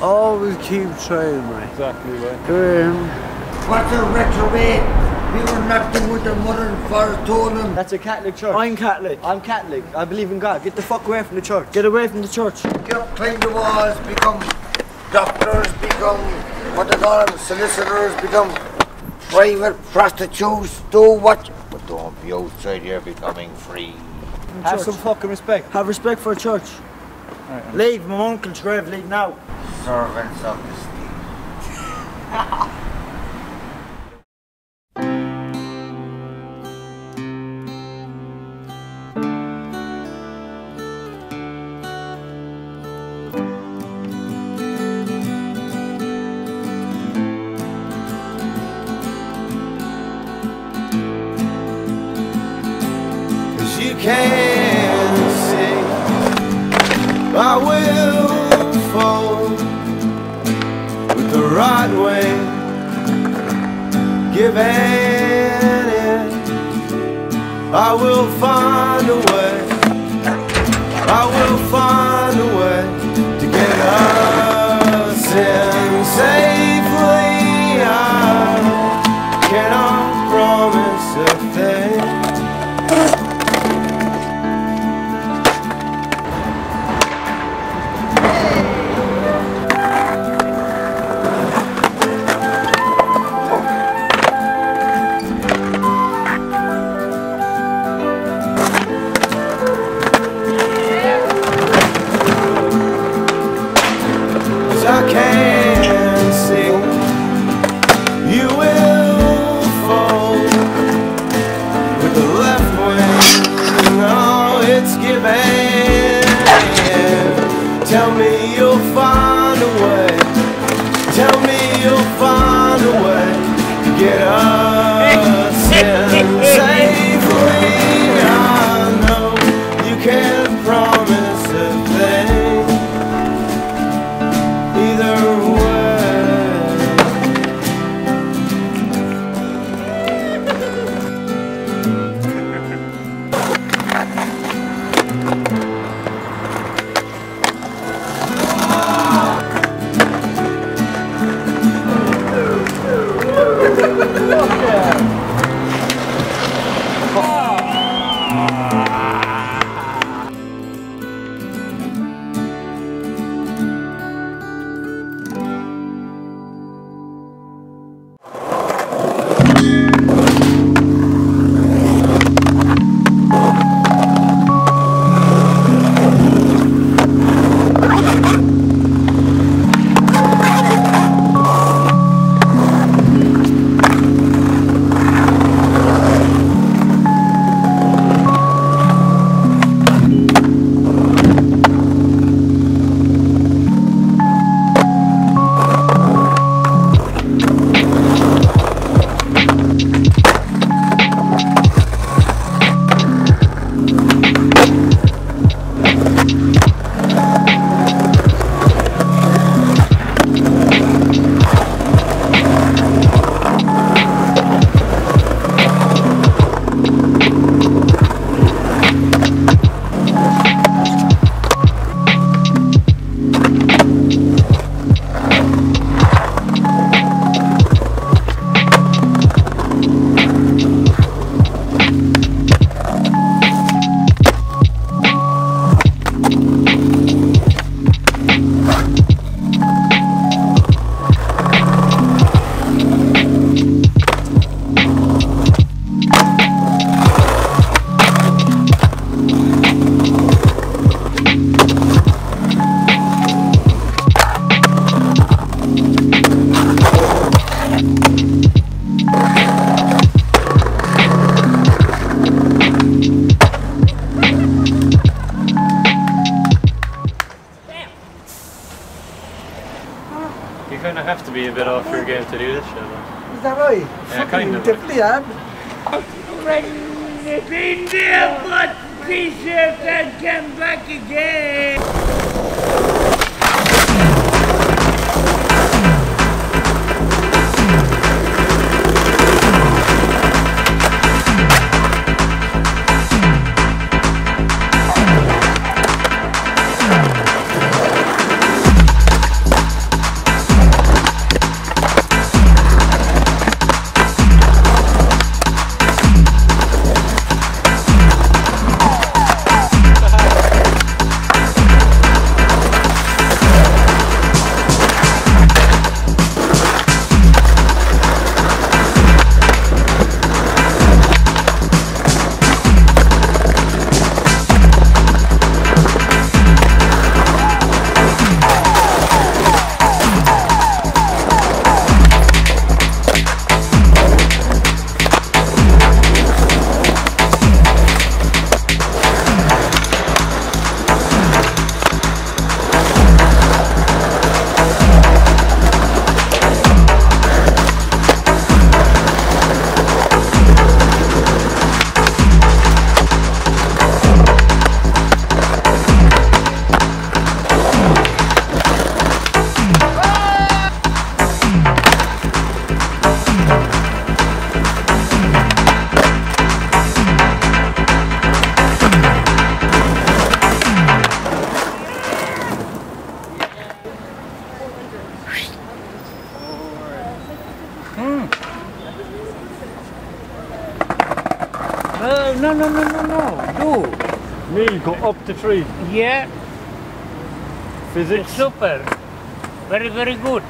Always keep trying, mate. Exactly, right. Graham. What's a retrograde? You were nothing with the mother and father told him. That's a Catholic church. I'm Catholic. I'm Catholic. I believe in God. Get the fuck away from the church. Get away from the church. Get up, climb the walls, become doctors, become what they call them, solicitors, become private prostitutes, do what but don't be outside here becoming free. Have Church. some fucking respect. Have respect for a church. Right. Leave my uncle's grave. Leave now. Servants of the state. Cause I will find a way kind of. Definitely, yeah. Been there, but t-shirts and come back again. Up the tree. Yeah, Physics. super. Very, very good.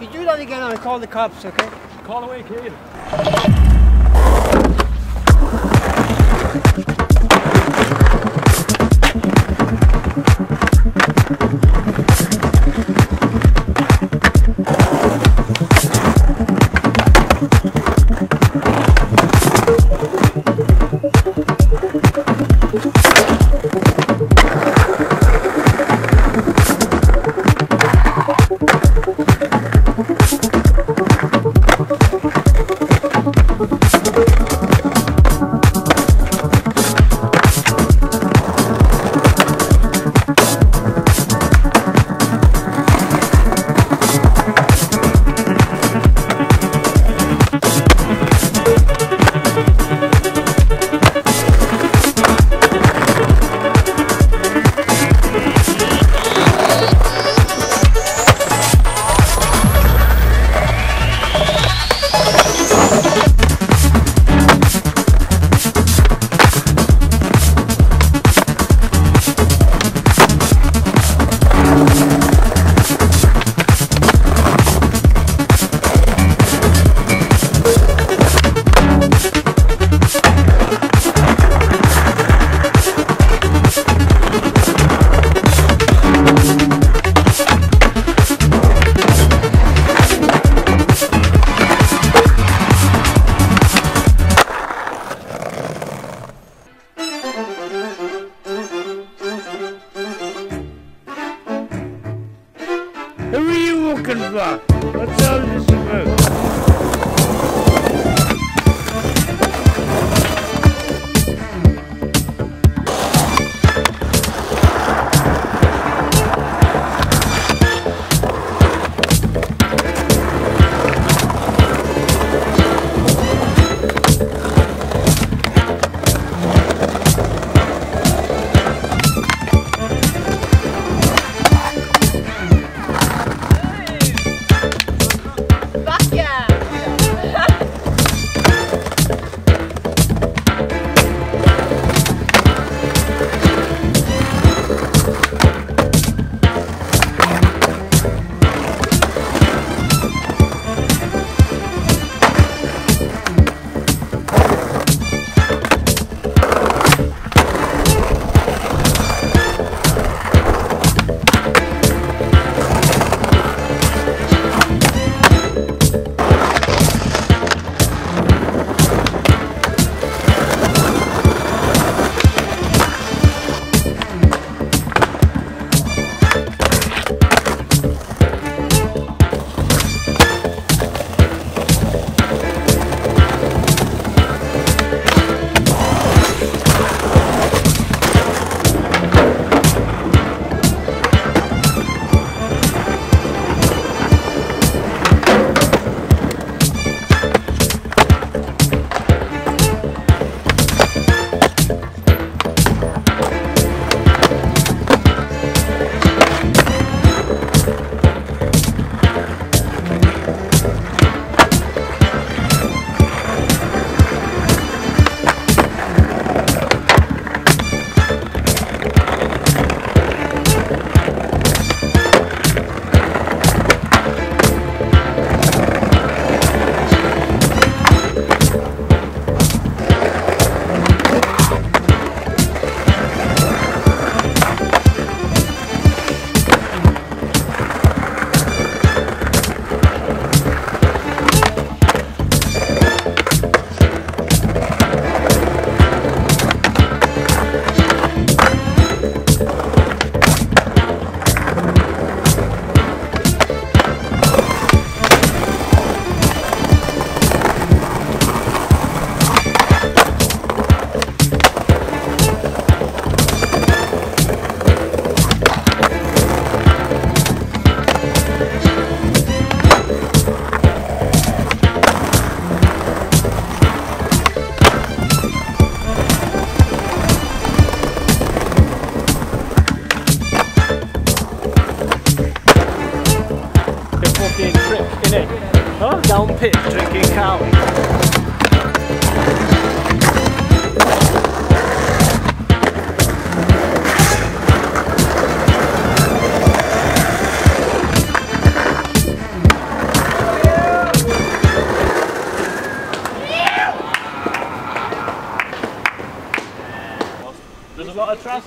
If you do that again, I'll call the cops, okay? Call away, kid. Are you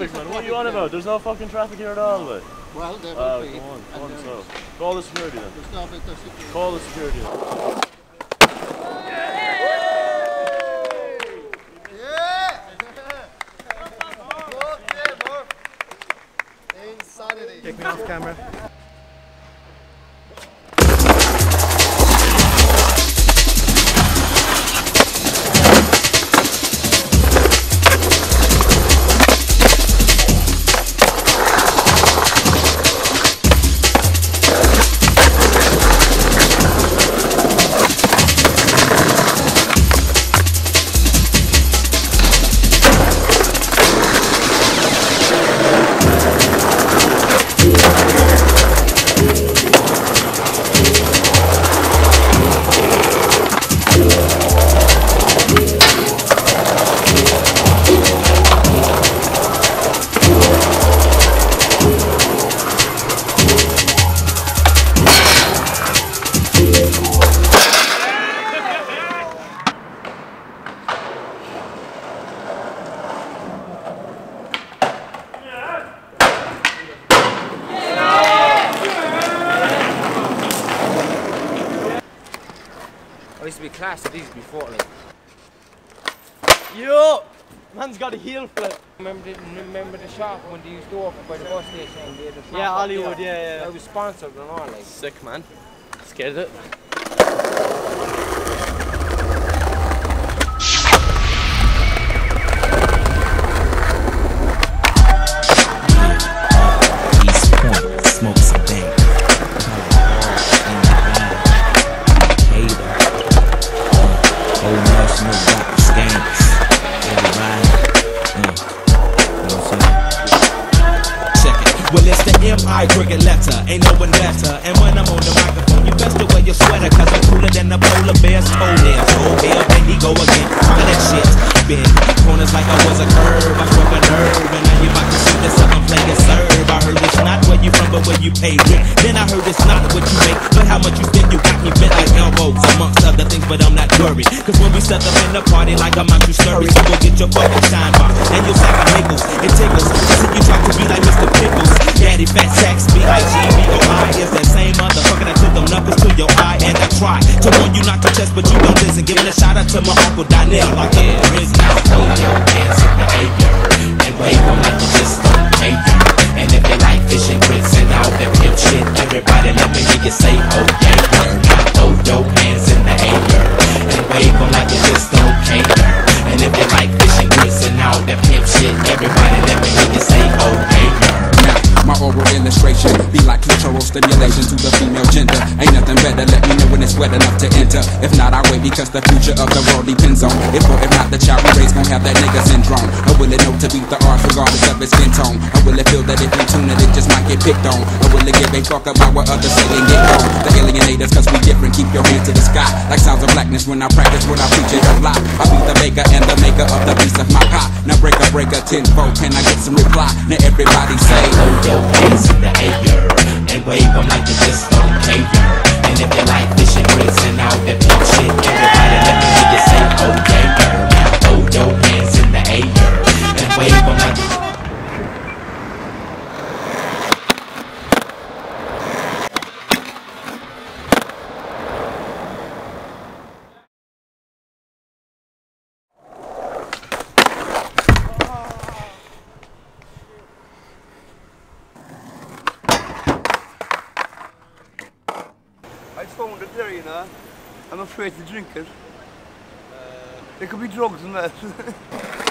traffic, man. What are you on about? There's no fucking traffic here at all, but. Well, there ah, will Oh, be. come on, come on, and so. there's- Call the security then. There's no bit security. Call the security then. Take me off camera. Got a heel flip. Remember the, remember the shop when they used to open by the bus station? The Yeah, Hollywood, yeah, yeah. That was sponsored and all, like. Sick, man. Let's get it. Cricket letter. Ain't no one better. And when I'm on the microphone, you best to wear your sweater. Cause I'm cooler than the polar bear's toenails. Oh, hell, then he go again. All that shit. Been corners like I was a curve. I struck a nerve. And now you about to see this other player serve. I heard it's not where you from, but where you pay rent. Then I heard it's not what you make, but how much you spend. You got me bent like elbows, amongst other things, but I'm not worried. Cause when we set up in the party, like I'm out you scurry. So go get your fucking shine box and your sack of nickels. It tickles. See you try to be like Mr. Pickles. Daddy Fat Sacks, B-I-G-B-O-I is that same motherfucker that took them knuckles to your eye. And I try to warn you not to test, but you don't listen. Giving a shout out to my uncle Donnell. Like yeah, is now throw your hands in the air and wave them like you just don't care. And if you like fishing grits and all that pimp shit, everybody let me hear you say, oh yeah. Now throw your hands in the air and wave them like you just don't care. And if you like fish and grits and all that pimp shit, everybody let me My oral illustration be like clitoral stimulation to the female gender. Ain't nothing better, let me know when it's wet enough to enter. If not, I wait because the future of the world depends on if or if not the child we raise gon' have that nigga syndrome. Or will it know to beat the odds regardless of its skin tone? Or will it feel that it, get picked on? Or will it give a fuck about what others say and get on? The alienators, cause we different, keep your hands to the sky. Like sounds of blackness when I practice what I preach, it don't lie. I be the maker and the maker of the piece of my pie. Now breaker, breaker, tenfold, can I get some reply? Now everybody say, Hold your hands in the air and wave them like you just don't care. And if you like fish and grits and all that pimp shit, everybody let me hear you say, oh yeah, girl. Now throw your hands in the air and wave them like you I found it there, you know. I'm afraid to drink it. There could be drugs in that.